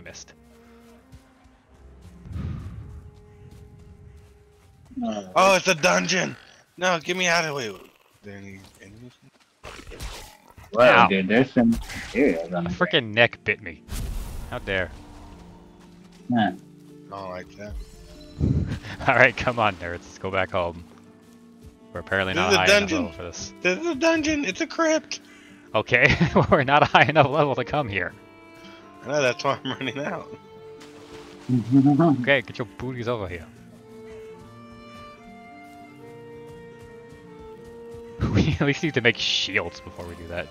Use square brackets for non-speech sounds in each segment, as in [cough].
I missed. Oh, it's a dungeon! No, get me out of the way. There any enemies? Whoa, Ow. dude, there's some materials on A the freaking neck bit me. How dare. Huh. I don't like that. [laughs] Alright, come on, nerds. Let's go back home. We're apparently This not is a high enough level for this. This is a dungeon. It's a crypt. Okay, [laughs] we're not a high enough level to come here. I know that's why I'm running out. Okay, get your booties over here. [laughs] We at least need to make shields before we do that.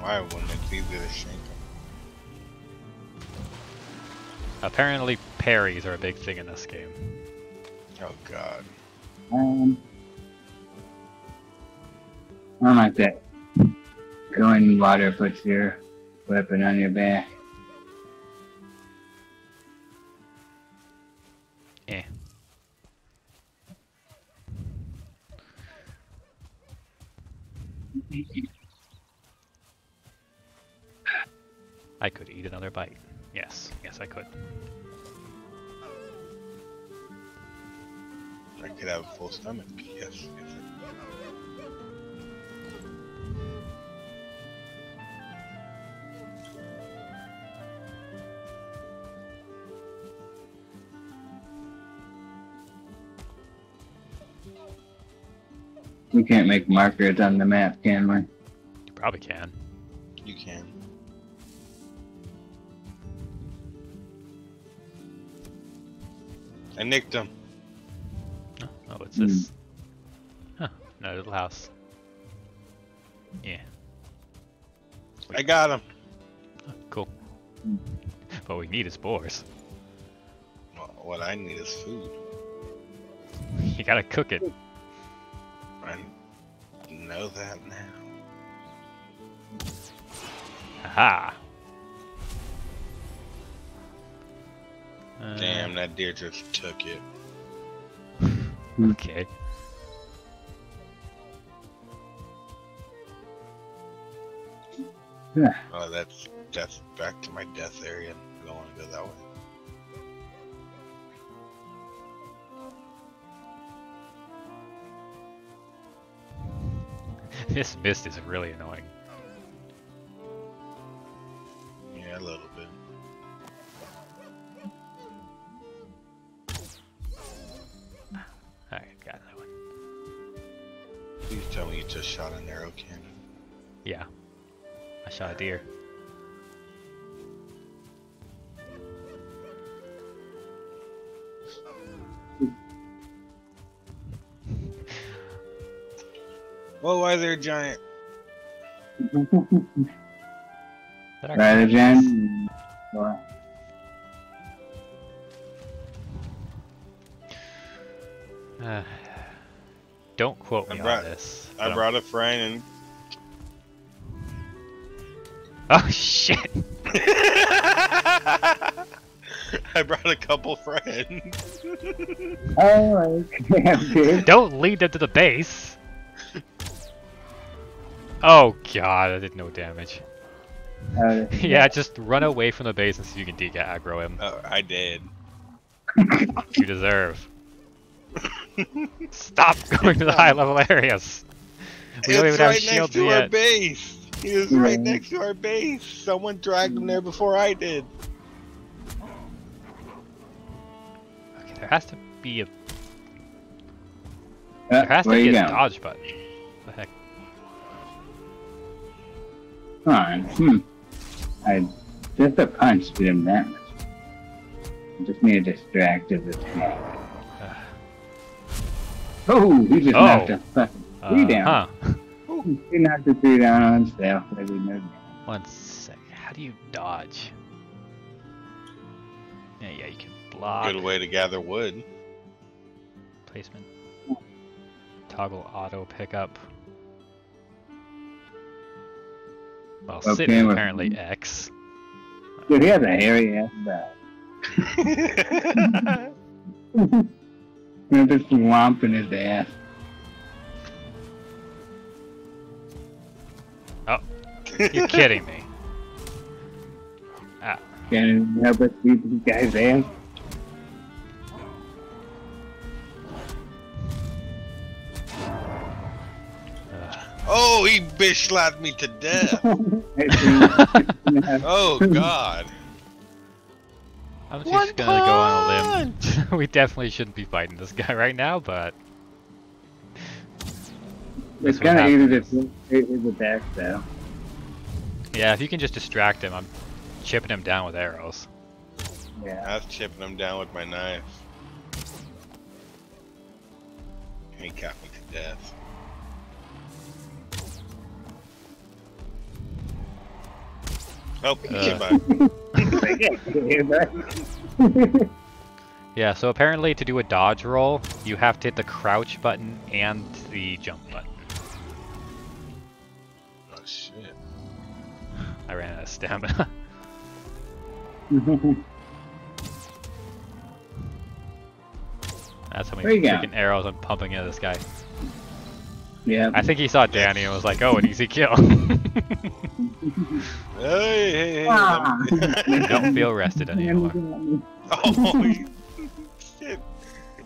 Why wouldn't it be easier to shank? Apparently parries are a big thing in this game. Oh god. um, I don't like that. Going water puts your weapon on your back. Eh. I could eat another bite. Yes, yes I could. I could have a full stomach. Yes. yes We can't make markers on the map, can we? You probably can. You can. I nicked him. Oh, oh what's Hmm. this? Huh, no little house. Yeah. I got him. Oh, cool. What we need is boars. Well, what I need is food. [laughs] You gotta cook it. I know that now. Aha! Uh, Damn, that deer just took it. [laughs] Okay. Yeah. Oh, that's that's back to my death area. I don't want to go that way. This mist is really annoying. Yeah, a little bit. Alright, got that one. Please tell me you just shot an arrow cannon. Yeah. I shot a deer. Whoa, why is there a giant? That Right, actually- Jen? Uh, don't quote I me brought- on this. I I'm- brought a friend and Oh shit! [laughs] I brought a couple friends. oh, damn, dude. Don't lead them to the base. Oh god, I did no damage. Uh, [laughs] yeah, just run away from the base and see if you can de aggro him. oh, I did. You deserve. Stop going to the high level areas. We don't it's even have right shields next to our base. He was right next to our base. Someone dragged him there before I did. Okay, there has to be a uh, there has where to be a dodge button. Come on. Hmm. I just a punch did him that much. I just need a distractive attack. Uh, [sighs] Oh, he just Oh. knocked a fucking tree uh, down. [laughs] Huh. He knocked the tree down on himself. Like we know. One sec. How do you dodge? Yeah, yeah, you can block. Good way to gather wood. Placement. Toggle auto pickup. Well, Okay, sitting well- apparently X. Dude, he has a hairy ass back. There's a swamp in his ass. Oh, You're kidding me. Ah, Can you help us beat these guys ass? Oh, he bitch slapped me to death. [laughs] Oh God. I'm One just gonna go on a limb. [laughs] we definitely shouldn't be fighting this guy right now, but it's kind of easy to happens. hit his attack though. yeah, if you can just distract him, I'm chipping him down with arrows. Yeah. I was chipping him down with my knife. He got me to death. Oh, Uh. [laughs] Yeah, so apparently to do a dodge roll, you have to hit the crouch button and the jump button. Oh shit. I ran out of stamina. [laughs] [laughs] That's how many There go. freaking arrows I'm pumping into this guy. Yeah. I think he saw Danny and was like, oh, an easy kill. [laughs] Hey, hey, hey. Ah. Don't feel rested anymore. [laughs] oh, he- shit.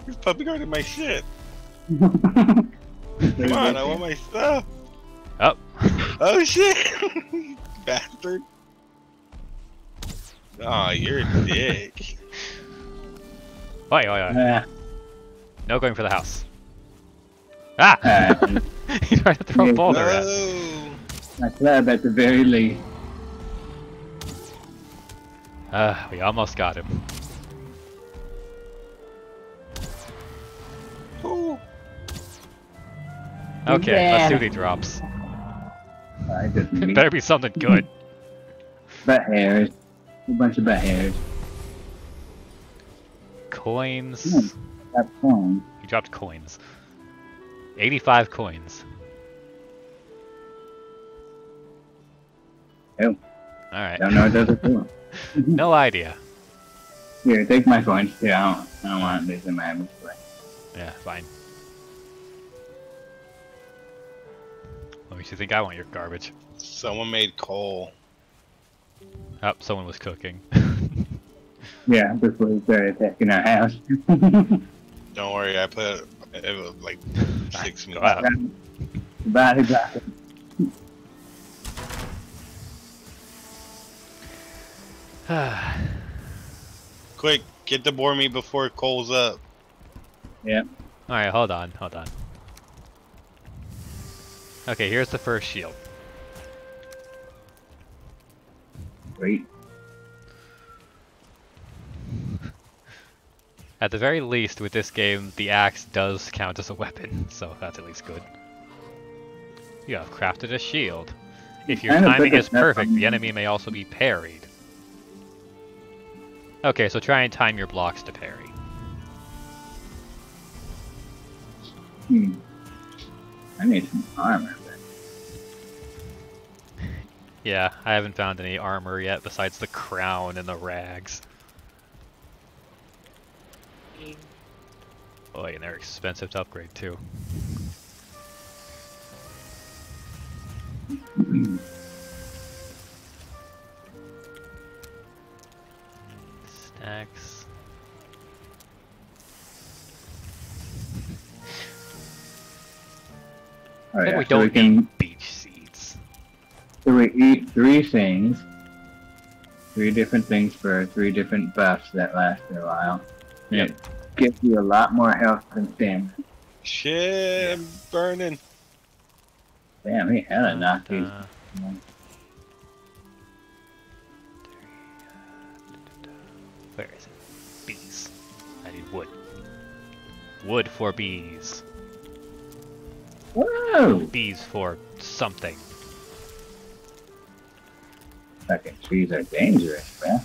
He's puppy guarding my shit. Come [laughs] Come on, I want my stuff. Oh, Oh shit. Bastard. Aw, you're a dick. wait, wait, wait. Uh, No going for the house. Ah! uh, he tried to throw a boulder at. No. I club at the very least. Uh, we almost got him. Ooh. Okay, Yeah. let's see what he drops. I just It meet better be something good. [laughs] butt hairs. A bunch of butt hairs. Coins. That's fun. He dropped coins. 85 coins. Oh, Alright. don't know what those are for. [laughs] No idea. Here, take my coins too. I don't, I don't want these in my inventory. Yeah, fine. What makes you think I want your garbage? Someone made coal. Oh, someone was cooking. [laughs] Yeah, before we started attacking our house. [laughs] Don't worry, I put it was like six Go minutes. out. Body block. Quick, get the boar meat before it coals up. Yeah. Alright, hold on, hold on. Okay, here's the first shield. Great. At the very least, with this game, the axe does count as a weapon, [laughs] so that's at least good. You have crafted a shield. If your timing is perfect, the enemy may also be parried. Okay, so try and time your blocks to parry. Hmm. I need some armor. Yeah, I haven't found any armor yet besides the crown and the rags. Oh, Boy, and they're expensive to upgrade too. Stacks. Oh, I think we so we don't can need beach seeds. so we eat three things, three different things for three different buffs that last a while. Yep. It gives you a lot more health than stamina. Shit, I'm burning. Damn, he hella knocked these. Uh, Where is it? Bees. I need wood. Wood for bees. Whoa! Bees for something. Fucking trees are dangerous, man.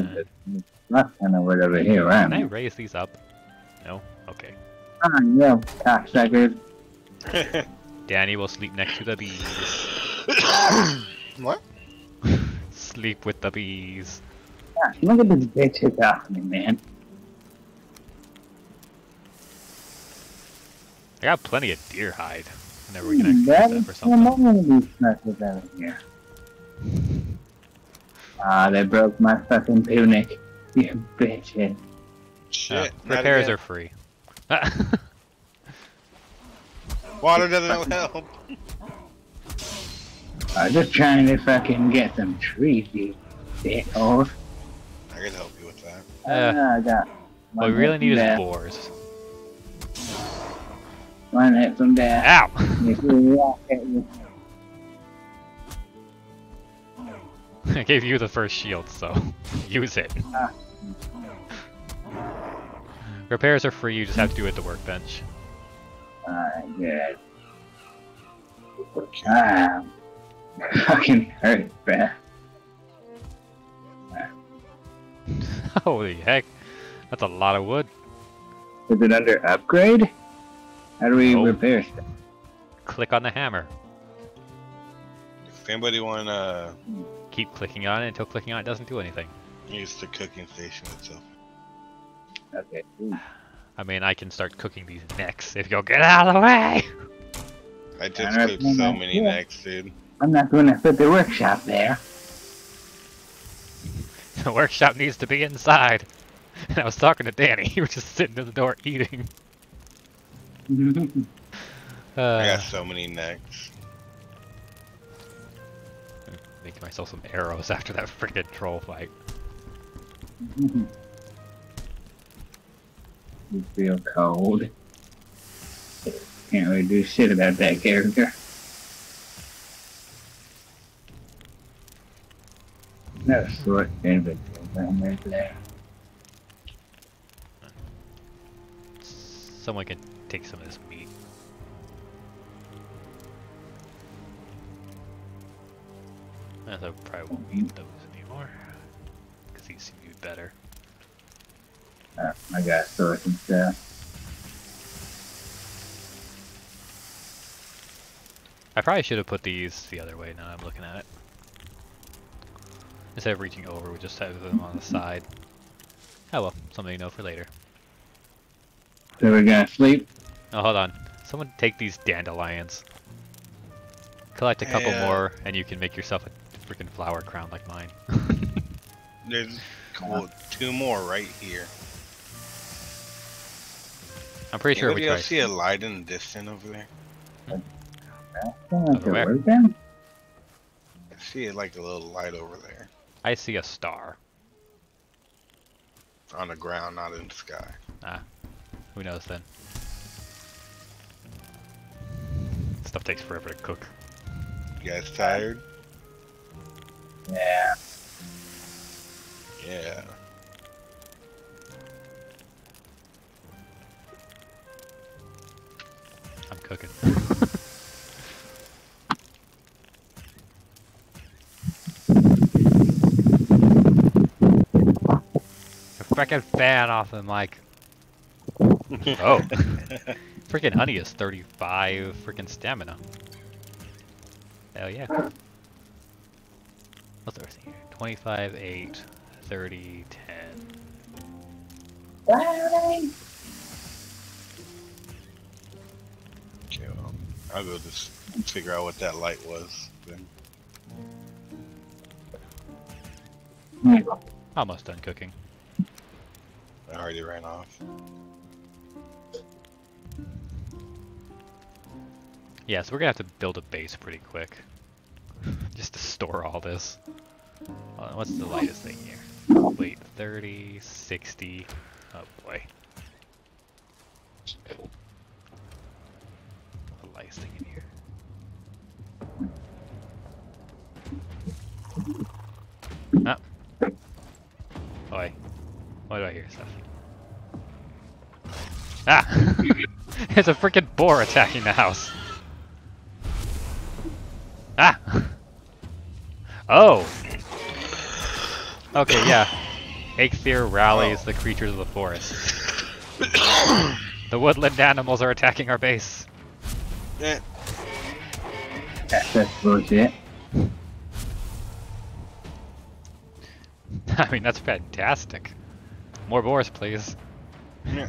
So And it's not kind of wood over here, right? can I raise these up? No? Okay. Ah, yeah, ah, cocksuckers. [laughs] Danny will sleep next to the bees. [coughs] what? Sleep with the bees. Gosh, look at this bitch hit off me, man. I got plenty of deer hide. Whenever we can actually That use is that for some something. more of these snuffles out here. Ah, they broke my fucking tunic. You bitches. Shit. Uh, repairs again. are free. [laughs] Water doesn't help. I'm just trying to fucking get some trees, you dickhole. I can help you with that. Uh, I got what we really hit need is from boars. there, One hit from there. Ow! [laughs] I gave you the first shield, so [laughs] use it. Ah. Repairs are free, you just have to do it at the workbench. Alright, good. Ah, [laughs] fucking hurt, bruh. Holy heck, that's a lot of wood. Is it under upgrade? How do we Nope. repair stuff? Click on the hammer. If anybody wanna Keep clicking on it until clicking on it doesn't do anything. use the cooking station itself. Okay. ooh. I mean, I can start cooking these necks if you'll get out of the way! I just Alright, cooked so many good. necks, dude. I'm not going to put the workshop there. [laughs] The workshop needs to be inside. [laughs] And I was talking to Danny, [laughs] he was just sitting at the door eating. I Uh, got so many necks. Making myself some arrows [laughs] after that freaking troll fight. you feel cold. Can't really do shit about that character. No short inventory down right there. Someone can take some of this meat. I probably won't need those anymore. Because these seem to be better. Uh, I got sword and stuff. I probably should have put these the other way now I'm looking at it. Instead of reaching over, we just have them on the side. Oh well, something to know for later. So we're gonna sleep? Oh, hold on. Someone take these dandelions. Collect a couple Yeah. more, and you can make yourself a freaking flower crown like mine. [laughs] There's cool, two more right here. I'm pretty sure we Anybody else tried. see a light in the distance over there? That's Over where? work? I see it like a little light over there. I see a star. On the ground, not in the sky. Ah, who knows then? Stuff takes forever to cook. You guys tired? Yeah. Yeah. I'm cooking. A freaking fan off the mic. Oh. [laughs] freaking honey is 35 freaking stamina. Hell yeah. What's here? 25, 8, 30, 10. Okay, well, I'll go just figure out what that light was. Then Almost done cooking. I already ran off. Yeah, so we're gonna have to build a base pretty quick. [laughs] Just to store all this. On, what's the lightest thing here? Wait, 30, 60. Oh boy. The lightest thing in here. Ah. Oi. Why do I hear stuff? Ah! [laughs] it's a freaking boar attacking the house. Ah! [laughs] Oh! Okay, yeah. Eikthyr rallies oh. the creatures of the forest. the woodland animals are attacking our base. That's, that's bullshit. [laughs] I mean, that's fantastic. More boars, please. Yeah.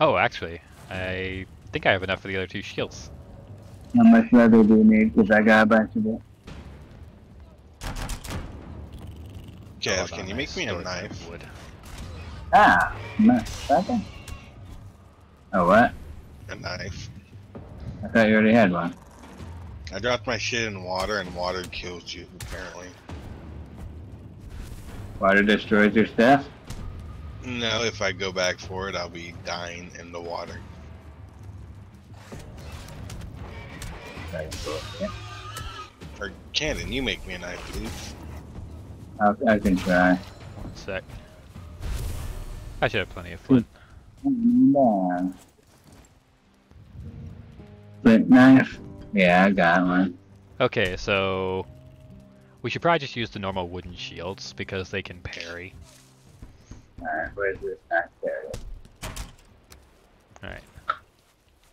Oh, actually, I think I have enough for the other two shields. How much leather do you need? Because I got a bunch of it. Jeff, can you make me a knife? Wood. Ah, nice. Okay. Oh, what? A knife. I thought you already had one. I dropped my shit in water and water kills you, apparently. Water destroys your stuff? No, if I go back for it, I'll be dying in the water. Or Cannon, you make me a knife, please. I'll, I can try. One sec. I should have plenty of flint. Yeah. Flint knife? Yeah, I got one. Okay, so we should probably just use the normal wooden shields because they can parry. Alright, where's this knife there? Alright,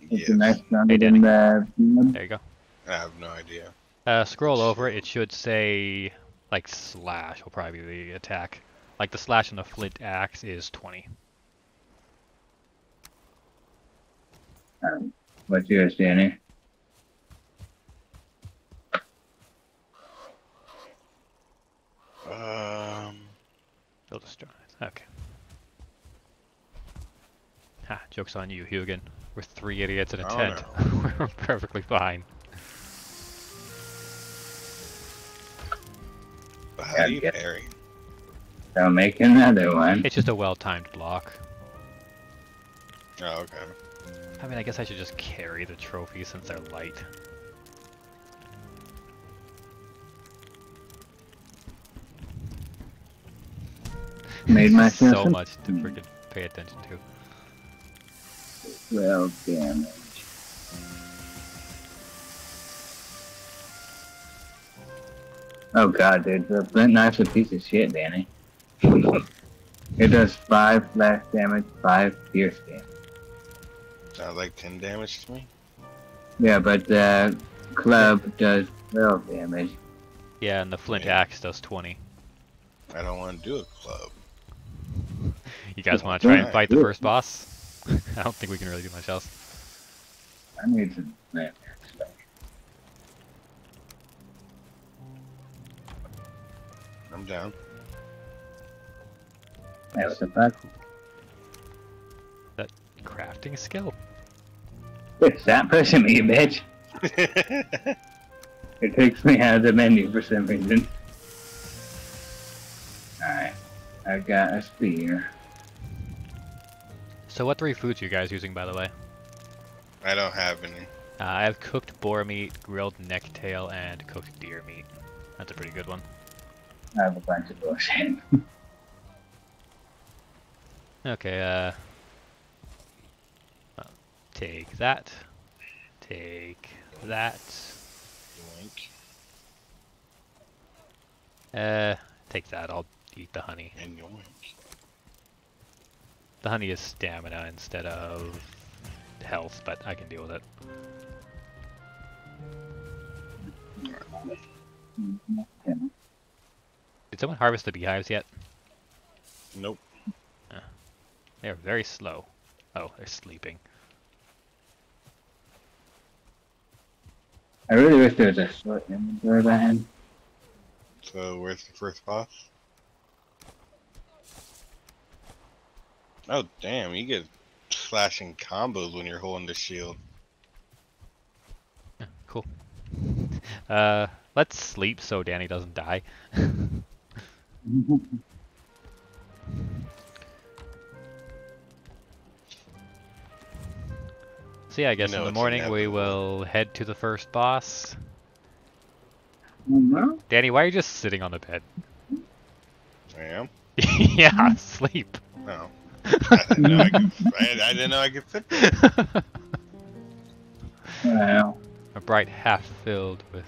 It's Yes. a knife stronger Hey, than the there you go. I have no idea. Uh, scroll over it, it should say like slash will probably be the attack. Like the slash on the flint axe is 20. Um, what's yours, Danny? Um, Build a strong. Okay. Ha, joke's on you, Hugin. We're three idiots in a Oh, tent. [laughs] We're perfectly fine. But how do you yeah. parry? I'll make another one. It's just a well-timed block. Oh, okay. I mean, I guess I should just carry the trophy since they're light. Made myself so much to hmm. freaking pay attention to. Well, damage. Oh god, dude, the flint knife's a piece of shit, Danny. [laughs] it does five flash damage, five pierce damage. Sounds like 10 damage to me. Yeah, but the club does 12 damage. Yeah, and the flint Yeah. axe does 20. I don't want to do a club. [laughs] You guys want to try and fight the first boss? [laughs] I don't think we can really do much else. I need some I'm down. Hey, what the fuck? Crafting skill. Quit, that pushing me, you bitch. [laughs] It takes me out of the menu for some reason. Alright, I've got a spear. So what three foods are you guys using, by the way? I don't have any. Uh, I have cooked boar meat, grilled necktail, and cooked deer meat. That's a pretty good one. I have a bunch of bullshit. [laughs] Okay, uh... uh, Take that. Take that. Yoink Uh, take that. I'll eat the honey. and yoink. The honey is stamina instead of health, but I can deal with it. Did someone harvest the beehives yet? Nope. They're very slow. Oh, they're sleeping. I really wish there was a short inventory behind. So where's the first boss? Oh damn, you get slashing combos when you're holding the shield. Cool. [laughs] Uh, let's sleep so Danny doesn't die. [laughs] [laughs] So yeah, I guess know in the morning we will head to the first boss. well, Danny, why are you just sitting on the bed? I am. [laughs] yeah, mm-hmm. sleep. No. I didn't know I could. I, I didn't know I could fit. there. well, A bright half filled with.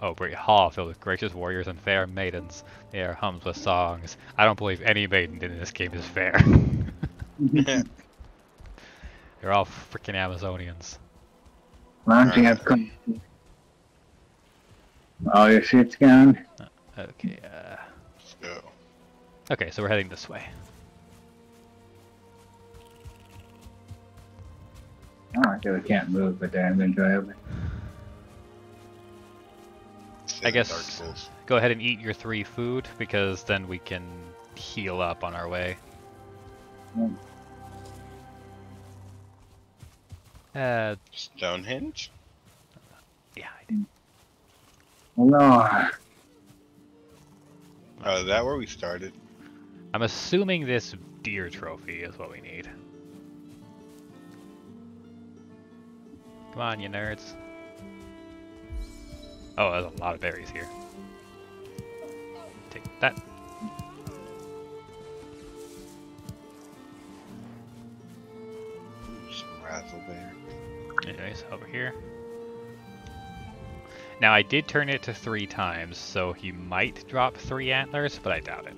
Wait, oh, bright hall filled with gracious warriors and fair maidens. The air hums with songs. I don't believe any maiden in this game is fair. [laughs] They're all freaking Amazonians. why don't you have come? All your shit's gone? Okay, uh. Let's go. Okay, so we're heading this way. I don't like that we can't move but their inventory open. Instead I guess- Dark Souls. Go ahead and eat your three food because then we can heal up on our way. Mm. Uh, Stonehenge? yeah, I did. Lord. Oh, is that where we started? I'm assuming this deer trophy is what we need. Come on, you nerds. Oh, there's a lot of berries here. Take that. Some Razzleberry. Anyways, over here. Now I did turn it to three times, so he might drop three antlers, but I doubt it.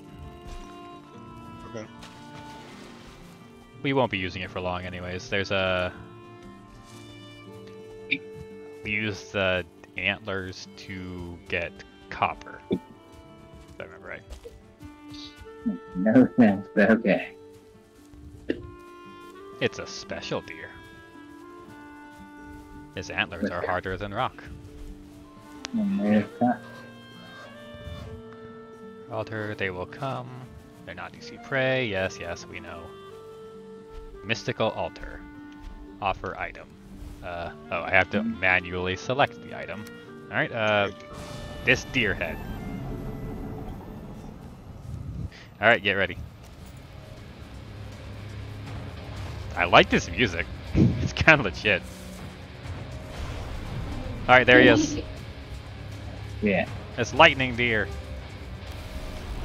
Okay. We won't be using it for long anyways. There's a... We use the antlers to get copper. If I remember right. No sense, but okay. It's a special deer. His antlers are harder than rock. Altar, they will come. They're not easy prey. Yes, yes, we know. Mystical altar. Offer item. Uh, oh, I have to manually select the item. Alright, uh, this deer head. Alright, get ready. I like this music. [laughs] it's kind of legit. Alright, there he is. [laughs] Yeah. It's lightning deer.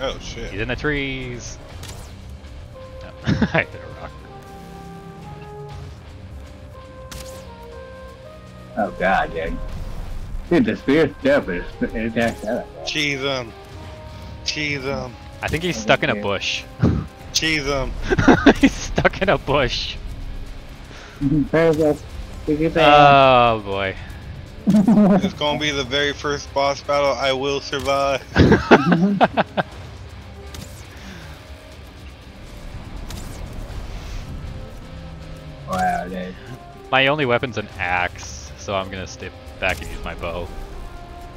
Oh shit. He's in the trees. No. I hit Oh god, dude. Dude, the spear's dope, but it's- it attacks out. Cheese him. Cheese him. I think he's stuck in a bush. [laughs] Cheese him. he's stuck in a bush. Perfect. Take it Oh boy. It's gonna be the very first boss battle. I will survive. [laughs] [laughs] wow, dude. my only weapon's an axe, so I'm gonna step back and use my bow.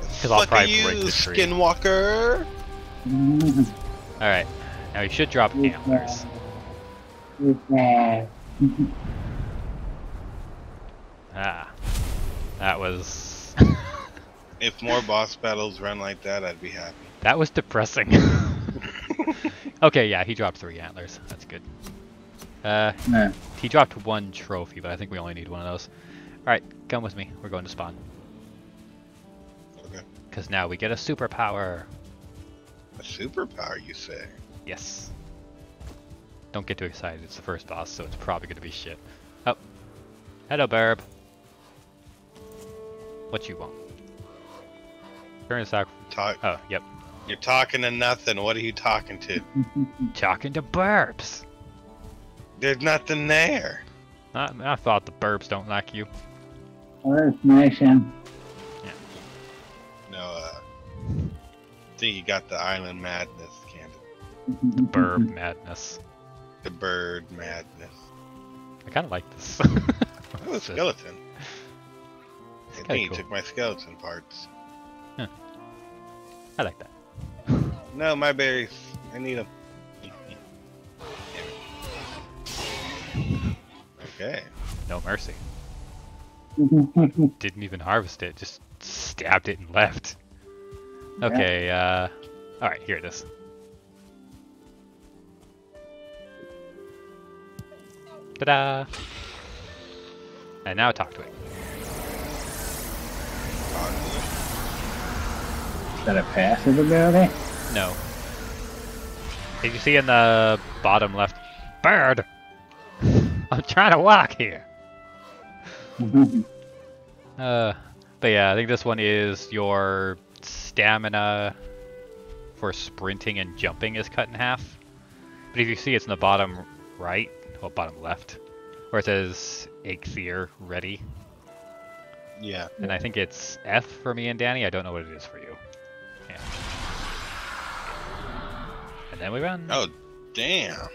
Because I'll probably you, break the tree. Skinwalker. [laughs] Alright. Now he should drop antlers. [laughs] Ah. That was [laughs] If more boss battles run like that, I'd be happy. that was depressing. okay, yeah, he dropped three antlers. That's good. Uh No. he dropped one trophy, but I think we only need one of those. Alright, come with me. We're going to spawn. Okay. Because now we get a superpower. A superpower, you say? Yes. Don't get too excited. It's the first boss, so it's probably gonna be shit. Oh. Hello, Burb. What you want? Turn this out. Talk. Oh, yep. You're talking to nothing. What are you talking to? [laughs] Talking to Burbs. There's nothing there. I, I thought the Burbs don't like you. Hallucination. No, uh, I think you got the island madness, Candy. The bird madness. The bird madness. I kind of like this. [laughs] Oh, a skeleton. It's I kinda think you cool. took my skeleton parts. I like that. No, my berries. I need them. okay. No mercy. [laughs] Didn't even harvest it. Just stabbed it and left. Okay. Uh. All right. Here it is. Ta-da! And now talk to it. Is that a passive ability? No. Did you see in the bottom left? Bird! [laughs] I'm trying to walk here. Uh, but yeah, I think this one is your stamina for sprinting and jumping is cut in half. But if you see, it's in the bottom right, well, bottom left, where it says Eikthyr ready. Yeah. And I think it's F for me and Danny. I don't know what it is for you. Yeah. And then we run. Oh, damn.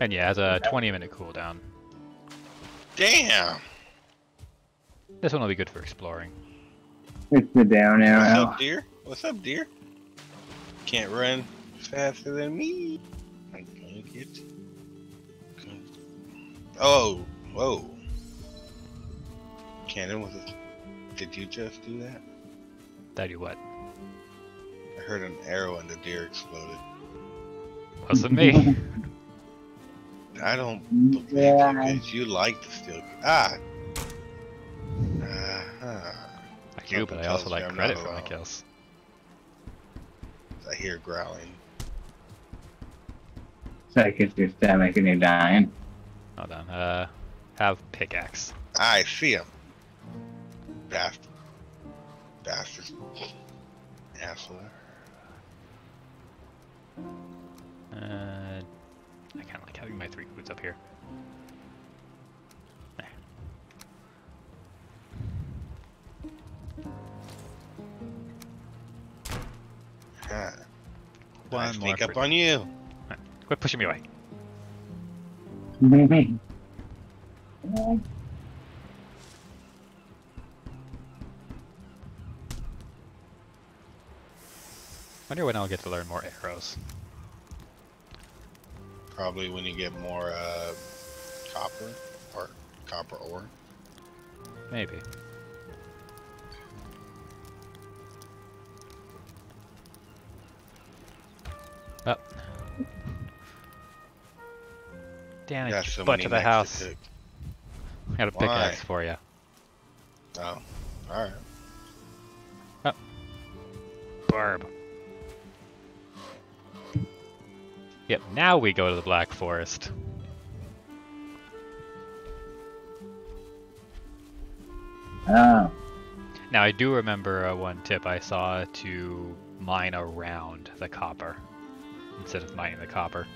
And yeah, it has a 20 minute cooldown. Damn. This one will be good for exploring. It's the down What's arrow. up, dear? What's up, dear? Can't run faster than me. I'm gonna get. Oh, whoa. Cannon, was it? Did you just do that? That you what? I heard an arrow and the deer exploded. Wasn't me. [laughs] I don't believe you Yeah. because you like to steal. Ah. Do, but I also like credit for my alone. kills. I hear growling. Psychic your stomach and you're dying. Hold on. Uh, have pickaxe. I see him. Bastard. Bastard. Asshole. Uh, I kind of like having my three boots up here. Huh. I One more. sneak up on you. Quit pushing me away. Maybe. Wonder when I'll get to learn more arrows. Probably when you get more uh, copper or copper ore. Maybe. Up. Damn Got it, so butt to the house. cook. I got a pickaxe for you. Oh, alright. Up. Barb. Yep, now we go to the Black Forest. Oh. Now I do remember uh, one tip I saw to mine around the copper instead of mining the copper.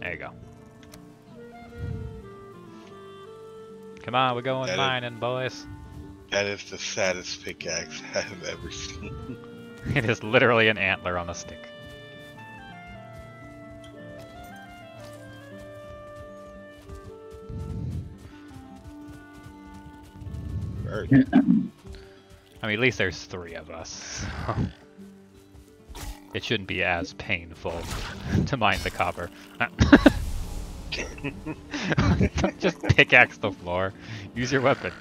There you go. Come on, we're going That is- mining, boys. That is the saddest pickaxe [laughs] I've ever seen. [laughs] It is literally an antler on a stick. Bird. [clears throat] I mean, at least there's three of us. so [laughs] it shouldn't be as painful [laughs] to mine the copper. [laughs] Just pickaxe the floor. Use your weapon.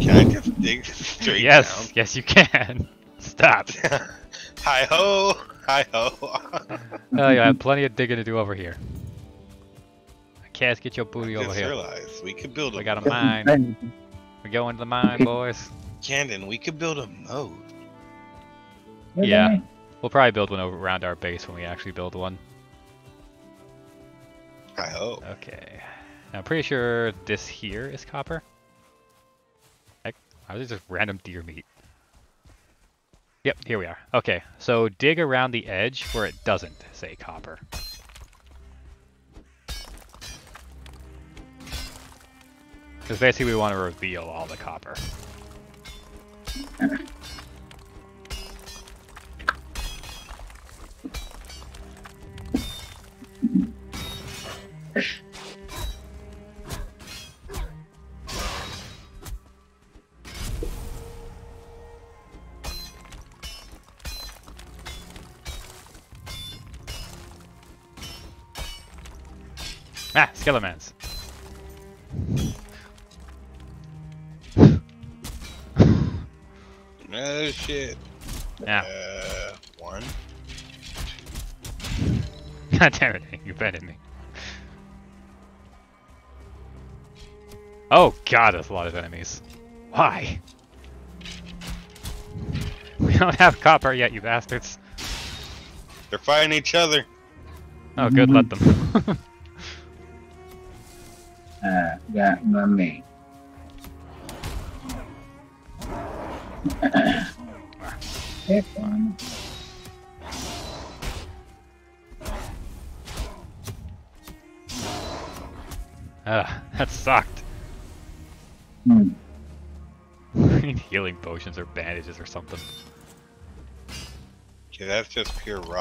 Can I just dig straight yes, yes, you can. [laughs] Stop. Hi ho! Hi ho! Oh, you have plenty of digging to do over here. Cass, get your booty I over here. realized we could build a We got a mine. We going to the mine, boys. Cannon, we could build a moat. Yeah. We'll probably build one over around our base when we actually build one. I hope. Okay. Now, I'm pretty sure this here is copper. Heck, why was it just random deer meat? Yep, here we are. Okay, so dig around the edge where it doesn't say copper. Because basically we want to reveal all the copper. [laughs] [laughs] Ah, Skelemans. [laughs] Oh shit. Yeah. Uh, one. [laughs] God damn it, you betted me. Oh god, that's a lot of enemies. Why? [laughs] We don't have copper yet, you bastards. They're fighting each other. Oh good, let them. [laughs] Uh, got my me. Ugh, that sucked. Hmm. I [laughs] need healing potions or bandages or something. Okay, that's just pure rock.